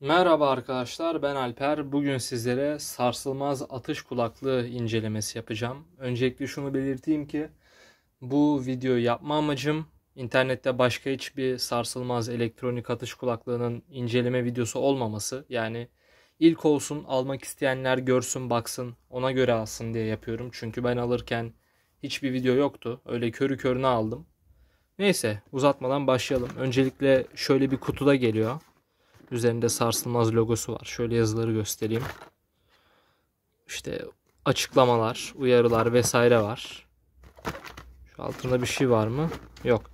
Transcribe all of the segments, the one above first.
Merhaba arkadaşlar ben Alper. Bugün sizlere sarsılmaz atış kulaklığı incelemesi yapacağım. Öncelikle şunu belirteyim ki bu videoyu yapma amacım internette başka hiçbir sarsılmaz elektronik atış kulaklığının inceleme videosu olmaması. Yani ilk olsun almak isteyenler görsün baksın ona göre alsın diye yapıyorum. Çünkü ben alırken hiçbir video yoktu. Öyle körü körüne aldım. Neyse uzatmadan başlayalım. Öncelikle şöyle bir kutuda geliyor. Üzerinde sarsılmaz logosu var. Şöyle yazıları göstereyim. İşte açıklamalar, uyarılar vesaire var. Şu altında bir şey var mı? Yok.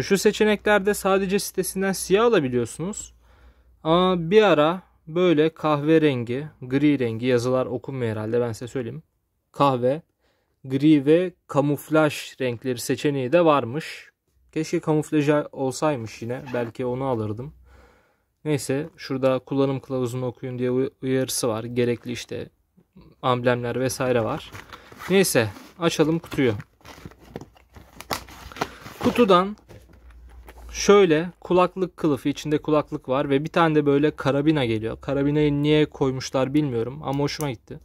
Şu seçeneklerde sadece sitesinden siyah alabiliyorsunuz. Ama bir ara böyle kahverengi, gri rengi yazılar okunmuyor herhalde ben size söyleyeyim. Kahve, gri ve kamuflaj renkleri seçeneği de varmış. Keşke kamuflaj olsaymış yine. Belki onu alırdım. Neyse şurada kullanım kılavuzunu okuyun diye uyarısı var. Gerekli işte amblemler vesaire var. Neyse açalım kutuyu. Kutudan şöyle kulaklık kılıfı içinde kulaklık var ve bir tane de böyle karabina geliyor. Karabinayı niye koymuşlar bilmiyorum ama hoşuma gitti.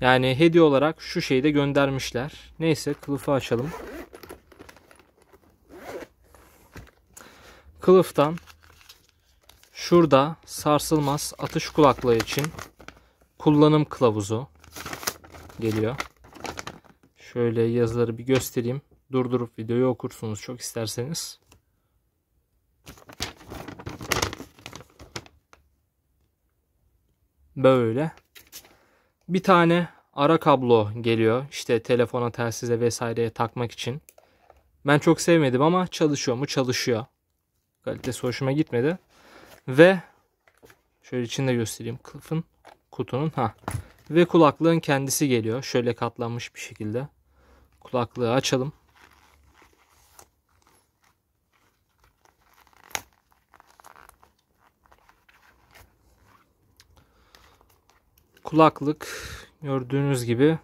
Yani hediye olarak şu şeyi de göndermişler. Neyse kılıfı açalım. Kılıftan Şurada sarsılmaz atış kulaklığı için kullanım kılavuzu geliyor. Şöyle yazıları bir göstereyim. Durdurup videoyu okursunuz çok isterseniz. Böyle. Bir tane ara kablo geliyor. İşte telefona, telsize vesaireye takmak için. Ben çok sevmedim ama çalışıyor mu? Çalışıyor. Kalitesi hoşuma gitmedi. Ve şöyle içinde göstereyim kılıfın kutunun ha ve kulaklığın kendisi geliyor. Şöyle katlanmış bir şekilde. Kulaklığı açalım. Kulaklık gördüğünüz gibi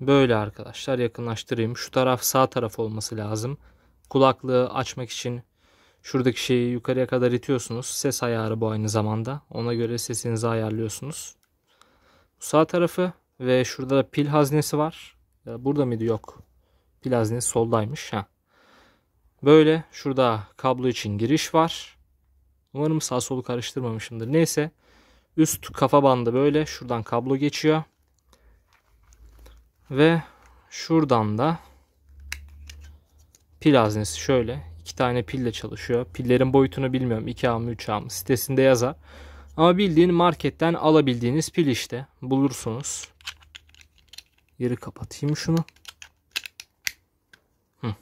böyle arkadaşlar yakınlaştırayım. Şu taraf sağ taraf olması lazım. Kulaklığı açmak için Şuradaki şeyi yukarıya kadar itiyorsunuz. Ses ayarı bu aynı zamanda. Ona göre sesinizi ayarlıyorsunuz. Bu sağ tarafı ve şurada da pil haznesi var. Burada mıydı? Yok. Pil haznesi soldaymış. Ha. Böyle şurada kablo için giriş var. Umarım sağ solu karıştırmamışımdır. Neyse. Üst kafa bandı böyle. Şuradan kablo geçiyor. Ve şuradan da pil haznesi şöyle tane pille çalışıyor. Pillerin boyutunu bilmiyorum. 2A mı 3A mı sitesinde yazar. Ama bildiğin marketten alabildiğiniz pil işte. Bulursunuz. Yeri kapatayım şunu. Hı.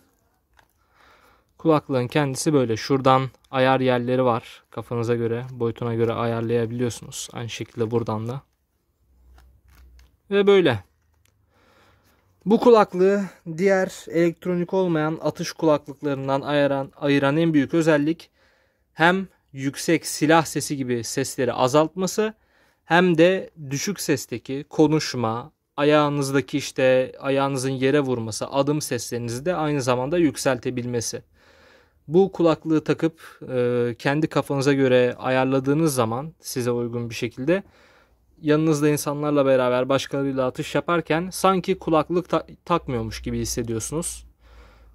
Kulaklığın kendisi böyle. Şuradan ayar yerleri var. Kafanıza göre, boyutuna göre ayarlayabiliyorsunuz. Aynı şekilde buradan da. Ve böyle. Bu kulaklığı diğer elektronik olmayan atış kulaklıklarından ayıran, ayıran en büyük özellik hem yüksek silah sesi gibi sesleri azaltması hem de düşük sesteki konuşma, ayağınızdaki işte ayağınızın yere vurması, adım seslerinizi de aynı zamanda yükseltebilmesi. Bu kulaklığı takıp e, kendi kafanıza göre ayarladığınız zaman size uygun bir şekilde yanınızda insanlarla beraber başkalarıyla atış yaparken sanki kulaklık ta- takmıyormuş gibi hissediyorsunuz.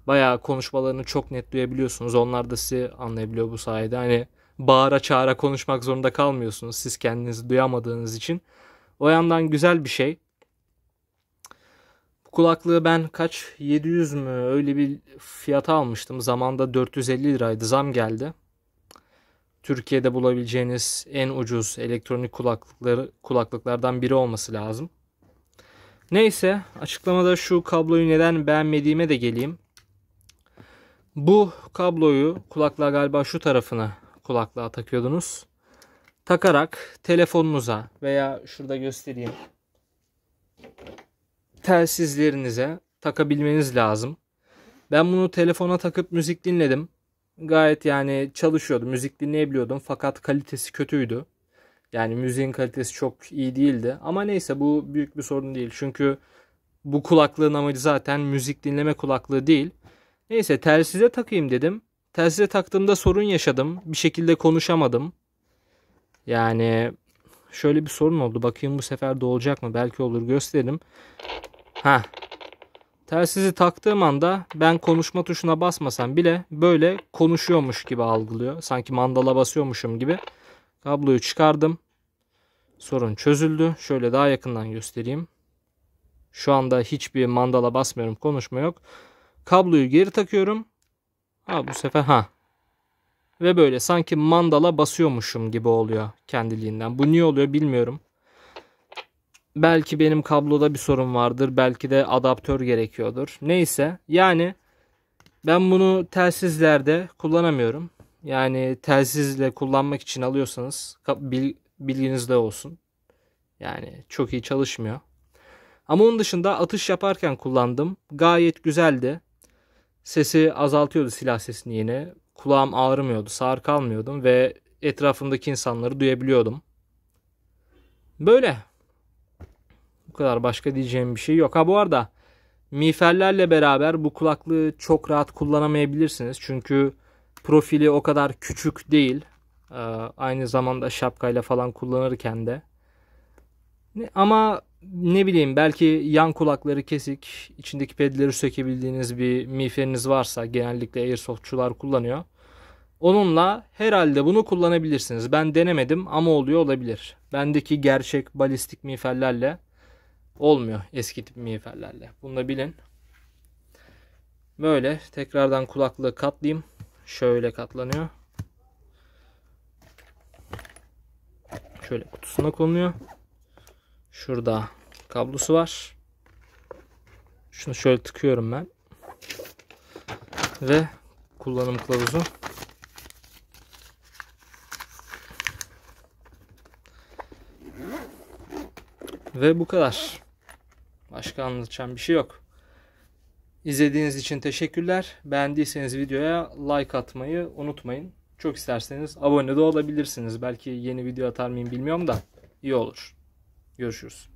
Bayağı konuşmalarını çok net duyabiliyorsunuz. Onlar da sizi anlayabiliyor bu sayede. Hani bağıra çağıra konuşmak zorunda kalmıyorsunuz siz kendinizi duyamadığınız için. O yandan güzel bir şey. Bu kulaklığı ben kaç 700 mü öyle bir fiyata almıştım. Zamanda 450 liraydı zam geldi. Türkiye'de bulabileceğiniz en ucuz elektronik kulaklıkları kulaklıklardan biri olması lazım. Neyse açıklamada şu kabloyu neden beğenmediğime de geleyim. Bu kabloyu kulaklığa galiba şu tarafına kulaklığa takıyordunuz. Takarak telefonunuza veya şurada göstereyim telsizlerinize takabilmeniz lazım. Ben bunu telefona takıp müzik dinledim gayet yani çalışıyordu. Müzik dinleyebiliyordum fakat kalitesi kötüydü. Yani müziğin kalitesi çok iyi değildi. Ama neyse bu büyük bir sorun değil. Çünkü bu kulaklığın amacı zaten müzik dinleme kulaklığı değil. Neyse telsize takayım dedim. Telsize taktığımda sorun yaşadım. Bir şekilde konuşamadım. Yani şöyle bir sorun oldu. Bakayım bu sefer de olacak mı? Belki olur gösterelim. Ha. Telsizi taktığım anda ben konuşma tuşuna basmasam bile böyle konuşuyormuş gibi algılıyor. Sanki mandala basıyormuşum gibi. Kabloyu çıkardım. Sorun çözüldü. Şöyle daha yakından göstereyim. Şu anda hiçbir mandala basmıyorum. Konuşma yok. Kabloyu geri takıyorum. Ha bu sefer ha. Ve böyle sanki mandala basıyormuşum gibi oluyor kendiliğinden. Bu niye oluyor bilmiyorum. Belki benim kabloda bir sorun vardır. Belki de adaptör gerekiyordur. Neyse yani ben bunu telsizlerde kullanamıyorum. Yani telsizle kullanmak için alıyorsanız bilginizde olsun. Yani çok iyi çalışmıyor. Ama onun dışında atış yaparken kullandım. Gayet güzeldi. Sesi azaltıyordu silah sesini yine. Kulağım ağrımıyordu, sağır kalmıyordum ve etrafımdaki insanları duyabiliyordum. Böyle. Bu kadar başka diyeceğim bir şey yok. Ha bu arada miğferlerle beraber bu kulaklığı çok rahat kullanamayabilirsiniz. Çünkü profili o kadar küçük değil. Ee, aynı zamanda şapkayla falan kullanırken de. Ama ne bileyim belki yan kulakları kesik, içindeki pedleri sökebildiğiniz bir miğferiniz varsa genellikle airsoftçular kullanıyor. Onunla herhalde bunu kullanabilirsiniz. Ben denemedim ama oluyor olabilir. Bendeki gerçek balistik miğferlerle olmuyor eski tip miğferlerle. Bunu da bilin. Böyle tekrardan kulaklığı katlayayım. Şöyle katlanıyor. Şöyle kutusuna konuluyor. Şurada kablosu var. Şunu şöyle tıkıyorum ben. Ve kullanım kılavuzu. Ve bu kadar. Başka anlatacağım bir şey yok. İzlediğiniz için teşekkürler. Beğendiyseniz videoya like atmayı unutmayın. Çok isterseniz abone de olabilirsiniz. Belki yeni video atar mıyım bilmiyorum da iyi olur. Görüşürüz.